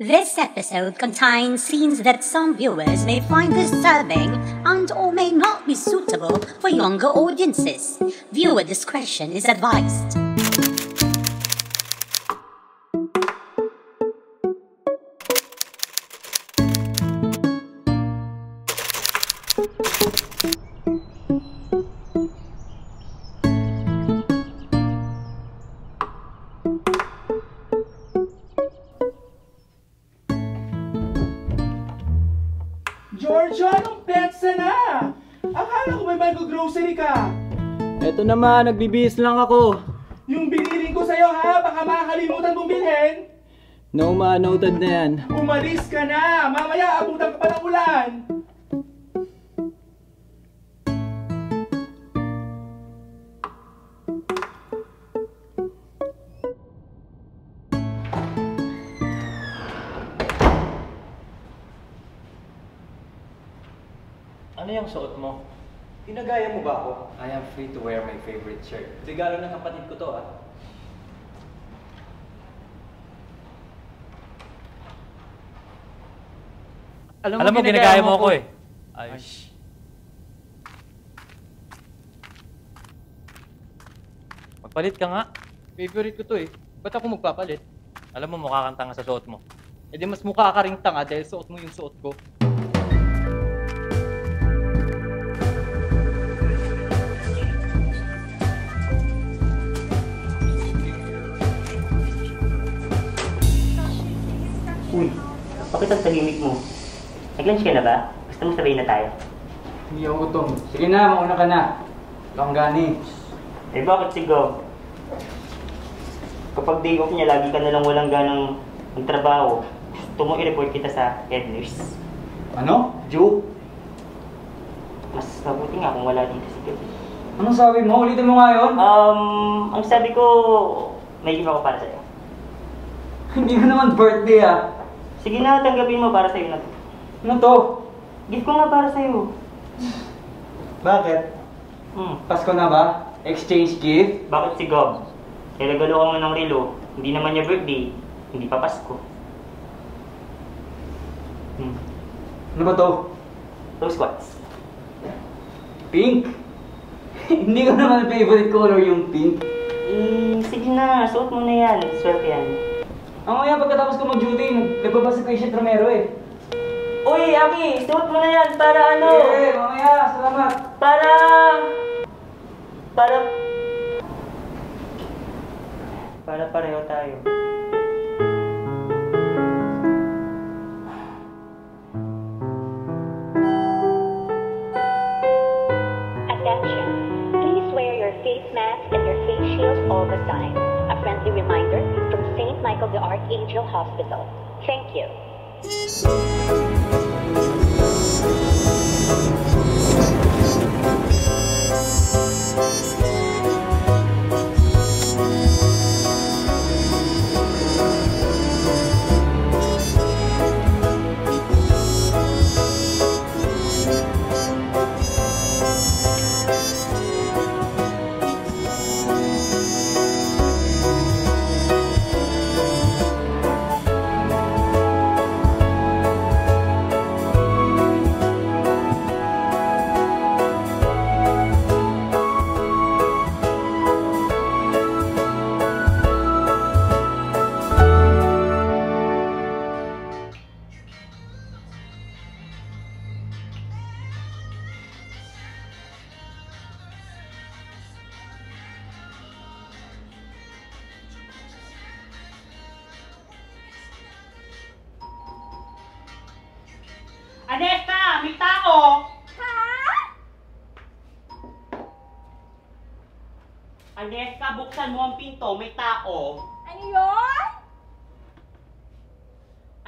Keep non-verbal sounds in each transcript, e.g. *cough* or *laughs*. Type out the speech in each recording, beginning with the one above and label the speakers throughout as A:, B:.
A: This episode contains scenes that some viewers may find disturbing and or may not be suitable for younger audiences. Viewer discretion is advised.
B: Naman, nagbibihis lang ako.
C: Yung biniling ko sa'yo ha, baka makakalimutan mong bilhin.
B: No ma, noted na yan.
C: Umalis ka na, mamaya abutan ka pa ng ulan.
D: Ano yung suot mo? Pinagaya mo ba ako? I am free to wear my favorite shirt. Regalo ng kapatid ko to ah.
E: Alam mo, ginagaya mo ako eh. Ay, shh. Magpalit ka nga.
B: Favorite ko to eh. Ba't ako magpapalit?
E: Alam mo, mukha kang tanga sa suot mo.
B: E di mas mukha ka ring tanga dahil suot mo yung suot ko.
F: Uy, bakit ang tahimik mo? Nag-lunch ka na ba? Gusto mo sabihin na tayo?
B: Hindi ako gutom. Sige na, mauna ka na. Langgani.
F: Eh bakit si Gob? Kapag day off niya, lagi ka nalang walang ganang magtrabaho. Gusto mo i-report kita sa head nurse.
B: Ano?
F: Joke! Mas mabuti nga kung wala dito si Gob.
B: Anong sabi mo? Ulitin mo nga yun.
F: Um, ang sabi ko, may gift ako para sa'yo. *laughs*
B: Hindi mo naman birthday ah.
F: Sige na, tanggapin mo para sa'yo na to.
B: Ano to?
F: Gift ko nga para sa'yo.
B: Bakit?
F: Hmm.
B: Pasko na ba? Exchange gift?
F: Bakit si Gob? Kaya nagalo ka mo ng relo, hindi naman niya birthday, hindi pa Pasko. Hmm.
B: Ano ba to?
F: Rose quartz.
B: Pink? *laughs* Hindi ko naman favorite color yung pink.
F: Eh, sige na, suot mo na yan. Swerte yan.
B: Mamaya pagkatapos ko mag-duty, nagbaba si Patient Romero eh.
F: Uy, Ami, suot mo na yan para ano?
B: Eh, mamaya, salamat.
F: Para... Para... Para pareho tayo.
G: Hospital. Thank you.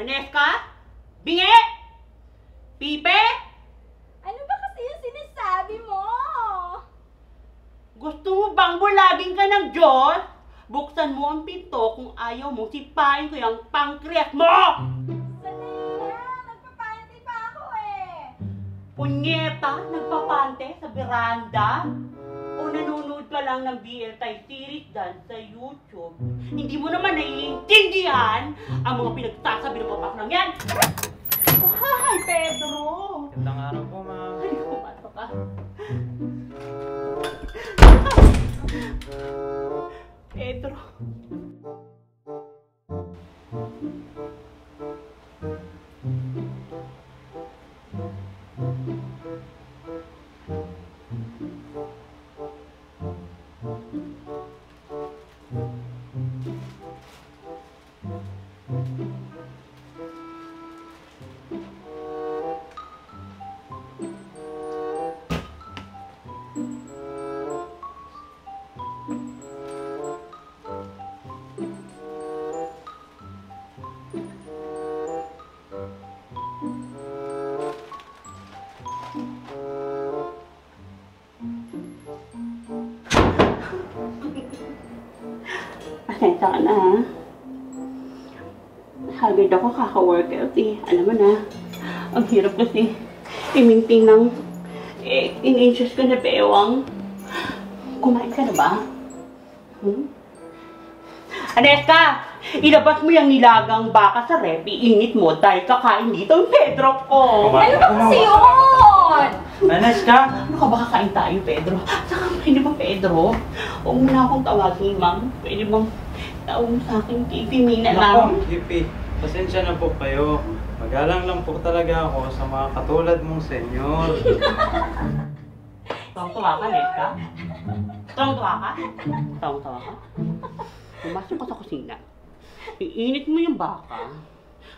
H: Aneska? Bingi! Pipe?
I: Ano ba kasi yung sinasabi mo?
H: Gusto mo bang bulagin ka ng Diyos? Buksan mo ang pinto kung ayaw mo sipain ko yung pancreas mo!
I: Sanay na, nagpapanty pa ako eh.
H: Punyeta, nagpapante sa veranda? O nanonood ka lang ng BL Thai series dance sa YouTube. Hindi mo naman naiintindihan ang mga pinagsasabi ng papak ng yan. Hi, Pedro!
J: Gandang araw po, ma'am.
H: Ay, pumasok ka. Pedro. Pasensya ka na ha. Haggard ako kaka-workout eh. Alam mo na, ang hirap kasi i-maintain ng eh, in-inches ko na bewang. Kumain ka na ba? Hmm? Aneska! Ilabas mo yung nilagang baka sa rep, iinit mo dahil kakain dito ang Pedro ko.
J: Ano
K: ba kasi yun?
J: Anas ka?
H: Ano ka ba kakain tayo, Pedro? Saka pwede ba, Pedro? Huwag mo na akong tawagin, ma'am. Pwede bang mo sa akin, Titi Mina lang?
J: Nako, Hippie. Pasensya na po kayo. Magalang lang po talaga ako sa mga katulad mong senyor. *laughs*
H: Tawang-tawa ka, Neska? Tawang-tawa ka? Tawang-tawa ka? Pumasok ka sa kusina. Iinit mo yung baka.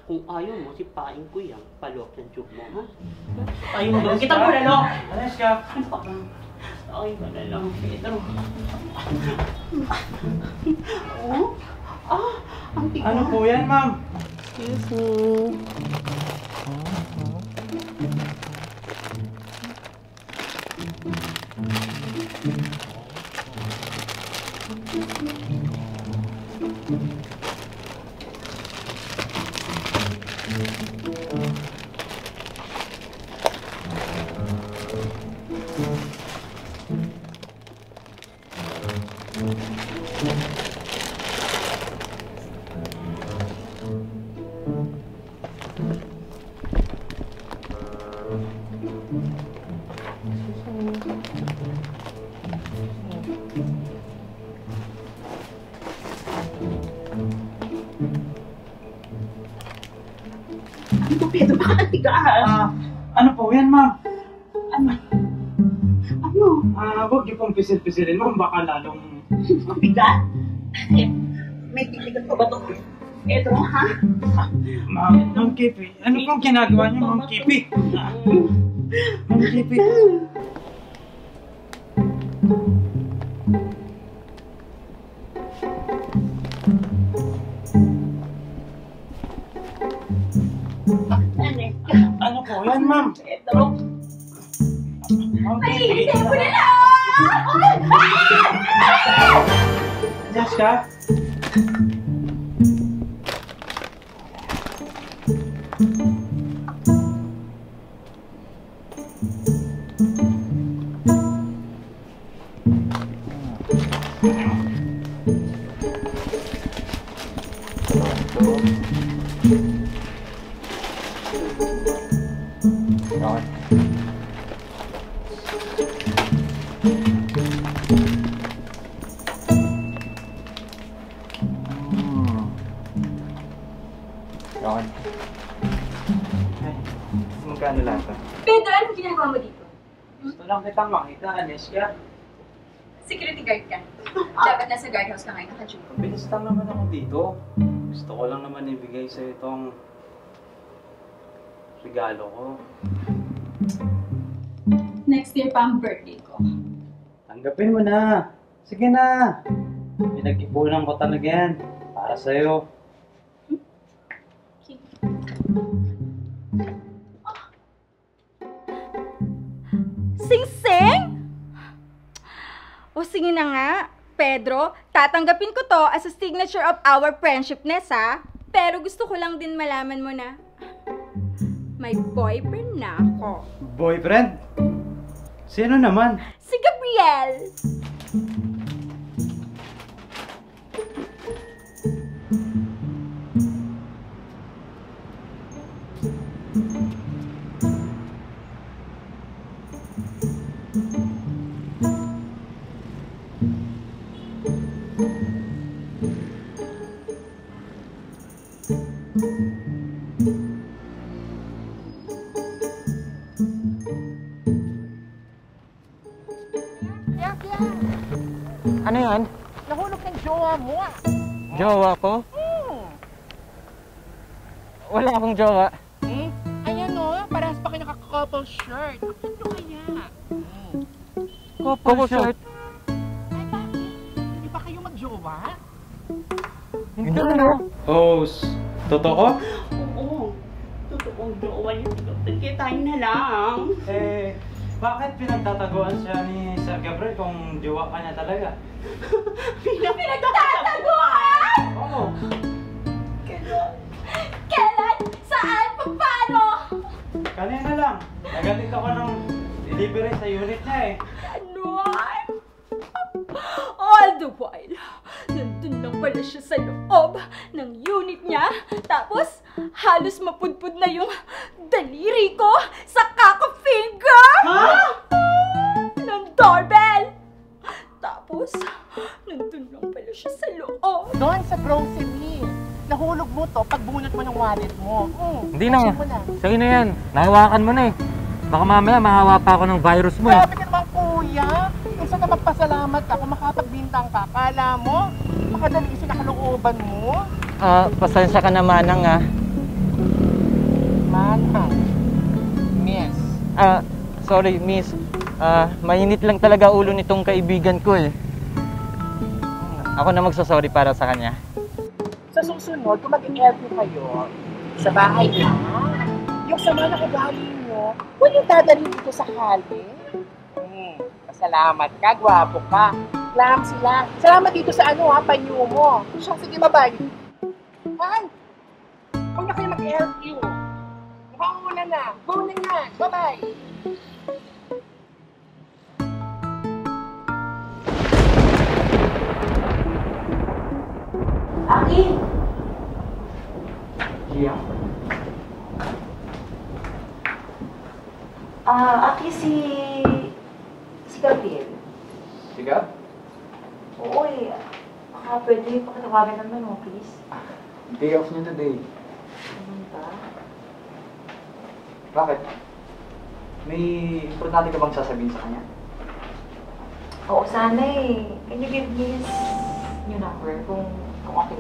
H: Kung ayaw mo, sipain ko yung palok ng tube mo, ha? Ayaw mo doon. Kita mo na, no?
J: Anas ka?
H: Ano ba? Ay, ka na lang, Pedro. Oh? Ah, ang tigas.
J: Ano po yan, ma'am?
H: Excuse me. Ano Pedro? Bakit ang tigas?
J: Ah, ano po yan, ma'am?
H: Ano? Ano?
J: Ah, huwag niyo pong pisil-pisilin, ma'am. Baka lalong...
H: Eh, May titigas pa ba ito? Pedro, ha?
J: Ma'am, Ma'am Kipi. Ano pong ginagawa niyo, Ma'am Kipi? Ma'am Kipi. Ano po yan, ma'am?
H: Pedro.
J: Ma'am Kipi.
K: Tempo na lang!
J: Jessica?
B: Ron. Magkano lahat to?
K: Pedro, anong ginagawa mo dito?
J: Gusto lang kitang makita, Anesia.
K: Security guard ka. Dapat nasa guardhouse ka ngayon naka-duty.
J: Bilis lang naman ako dito. Gusto ko lang naman ibigay sa itong regalo ko.
K: Next year pa ang birthday ko.
J: Tanggapin mo na. Sige na. Pinag-ipunan ko talaga yan. Para sa'yo.
I: O sige na nga, Pedro, tatanggapin ko to as a signature of our friendshipness ha. Pero gusto ko lang din malaman mo na may boyfriend na ako.
J: Boyfriend? Sino naman?
I: Si Gabriel!
L: Jowa
D: ko? Wala akong jowa.
L: Hmm? Ayan o, parehas pa kayo naka-couple shirt. Ano kaya?
D: Couple shirt?
L: Ay, bakit? Hindi ba kayo mag-jowa?
D: Hindi ano? Oh, totoo?
H: Oo. Totoong jowa yun. Kaya tayo na lang.
J: Eh, bakit pinagtataguan siya ni Sir Gabriel kung jowa ka niya talaga? *laughs*
I: Pinagtataguan!
J: Oo.
I: Kailan? Saan? Paano?
J: Kanina lang. Nagalit ako ng delivery sa unit niya eh.
I: Ganon! All the while, nandun lang pala siya sa loob ng unit niya. Tapos, halos mapudpud na yung daliri ko sa kaka-finger! Ha? Ng doorbell! Tapos, nandun lang pala siya sa loob.
L: Doon sa grocery. Nahulog mo to pag bunot mo ng wallet mo. Hmm.
D: Hindi na.
L: Mo na.
D: Sige na yan. Nahawakan mo na eh. Baka mamaya mahawa pa ako ng virus mo eh.
L: Grabe ka naman kuya. Isa na magpasalamat ka kung makapagbintang ka. Kala mo, makadali isa na kalooban mo.
D: Ah, pasensya ka na manang ah.
L: Manang. Miss.
D: Ah, sorry miss. Ah, mainit lang talaga ulo nitong kaibigan ko eh. Ako na magsasorry para sa kanya.
L: Sa susunod, kung mag-interview kayo, sa bahay lang, yung sama na ugali nyo, huwag yung dadalhin dito sa hali. Hmm, pasalamat ka, gwapo ka. Lam sila. Salamat dito sa ano ha, panyo mo. Siya, sige, bye-bye. Ay! Huwag na kayo mag-LQ. Makauna na. Go na yan. Bye-bye.
K: Aki!
D: Gia?
K: Ah, Aki si... si Gabriel.
B: Siga?
K: Oo eh. Baka pwede pakitawagan naman mo, please.
B: Day off niya today.
K: Ano ba?
B: Bakit? May importante ka bang sasabihin sa kanya?
K: Oo, sana eh. Can you give me his new number kung okay?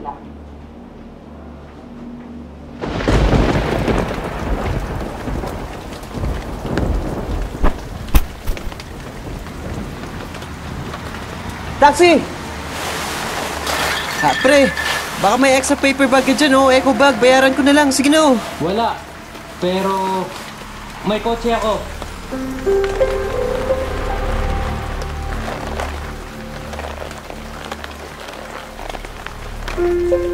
M: Taxi! Ah, pre, baka may extra paper bag ka dyan, oh. Eco bag, bayaran ko na lang. Sige na, oh.
D: Wala. Pero may kotse ako.
M: Sa...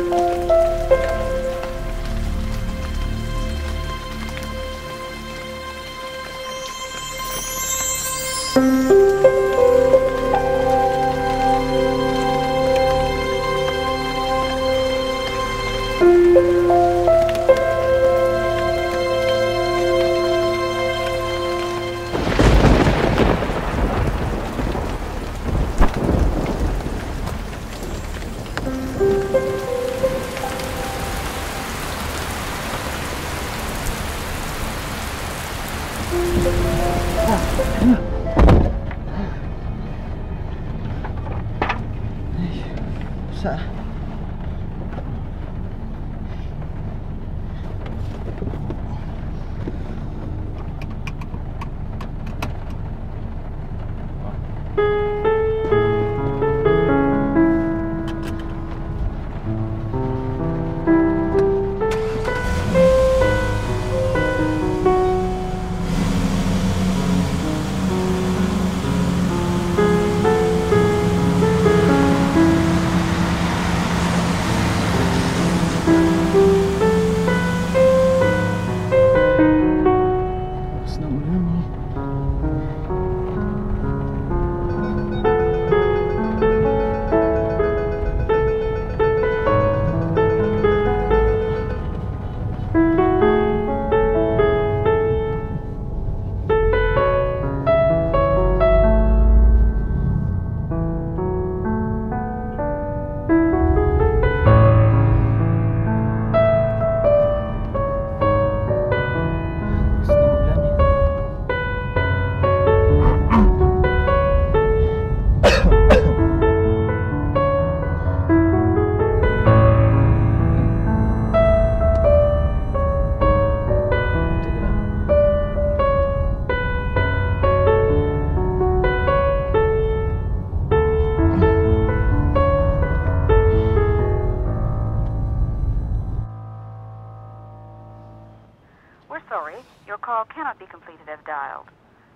N: your call cannot be completed as dialed.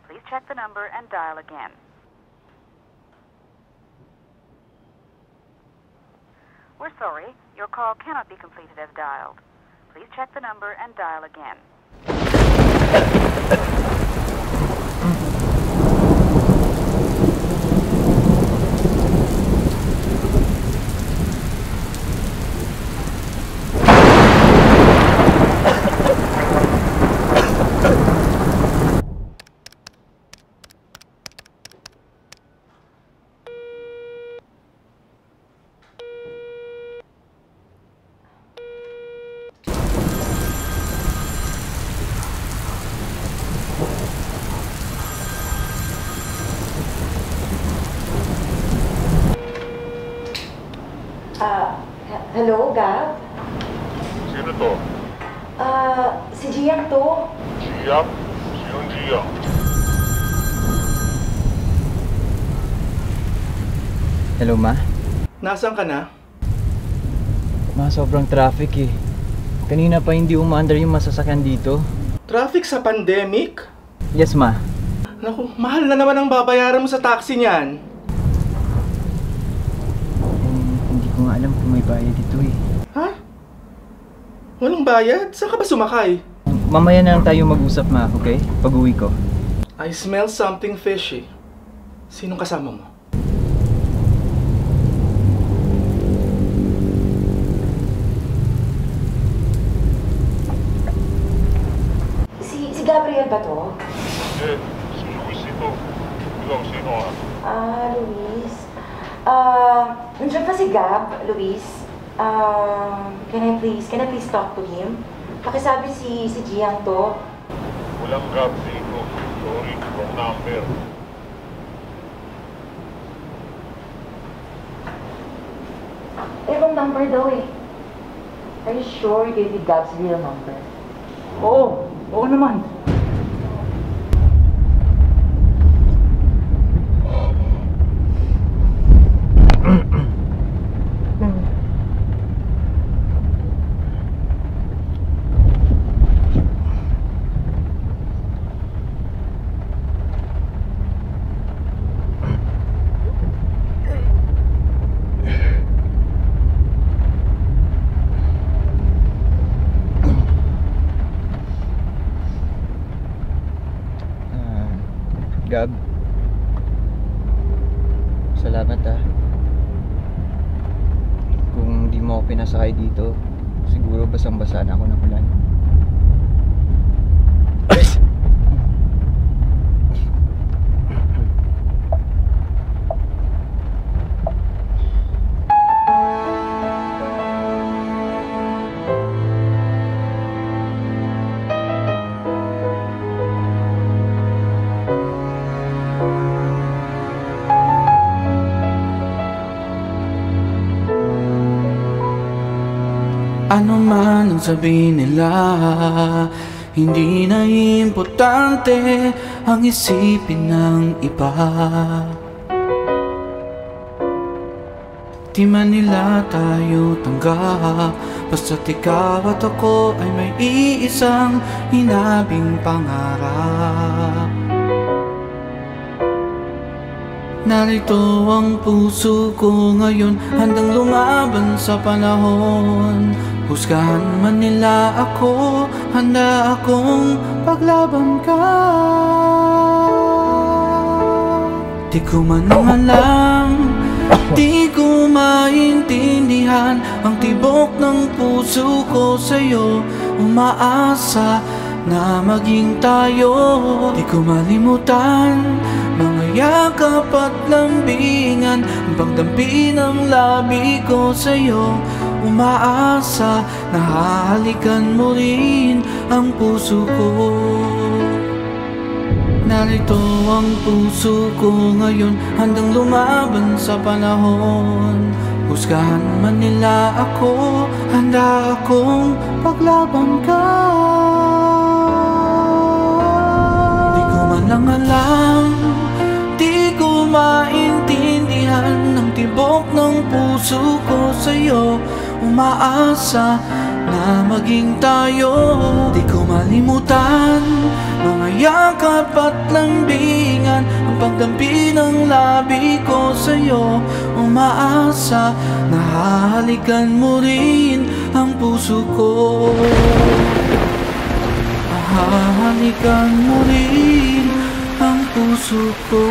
N: Please check the number and dial again. We're sorry, your call cannot be completed as dialed. Please check the number and dial again.
K: Hello, Gab?
O: Sino to?
K: Ah, si Giang to.
O: Giang? Sinong Giang?
D: Hello, ma?
C: Nasaan ka na?
D: Ma, sobrang traffic eh. Kanina pa hindi umaandar yung masasakyan dito.
C: Traffic sa pandemic?
D: Yes, ma.
C: Naku, mahal na naman ang babayaran mo sa taxi niyan.
D: Hindi ko nga alam kung may bayad dito eh.
C: Ha? Walang bayad? Saan ka ba sumakay?
D: Mamaya na lang tayo mag-usap, ma, okay? Pag-uwi ko.
C: I smell something fishy. Sinong kasama mo?
K: Si, si Gabriel ba to?
O: Hindi, si Luis ito. Ikaw, sino ah?
K: Ah, Luis. Ah, nandiyan pa si Gab, Luis. Um, can I please, can I please talk to him? Pakisabi si, si Giang to.
O: Walang grab dito. Sorry, wrong number.
K: Eh, wrong number daw eh. Are you sure you gave me Gab's real number?
D: Oo, oo naman. Ah, Gab. Salamat ah. Kung di mo ako pinasakay dito, siguro basang-basa na ako ng ulan.
P: Man ang sabihin nila. Hindi na importante ang isipin ng iba. Di man nila tayo tanggap. Basta't ikaw at ako ay may iisang hinabing pangarap. Narito ang puso ko ngayon Handang lumaban sa panahon Husgahan man nila ako Handa akong paglaban ka. Di ko man alam Di ko maintindihan Ang tibok ng puso ko sa'yo. Umaasa na maging tayo. Di ko malimutan Mga yakap at lambingan Ang pagdampi ng labi ko sa'yo Umaasa na hahalikan mo rin ang puso ko. Narito ang puso ko ngayon Handang lumaban sa panahon. Husgahan man nila ako Handa akong paglaban ka. Di ko man lang alam Di ko maintindihan Ang tibok ng puso ko sa'yo Umaasa na maging tayo. Di ko mali kalimutan Mga yakap at lambingan Ang pagdampi ng labi ko sa'yo. Umaasa na hahalikan mo rin ang puso ko. Hahalikan mo rin ang puso ko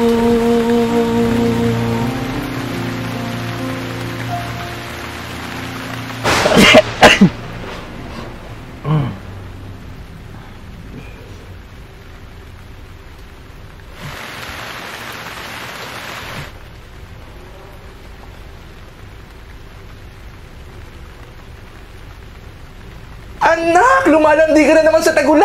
C: Anak! Lumalandi ka na naman sa tagulan!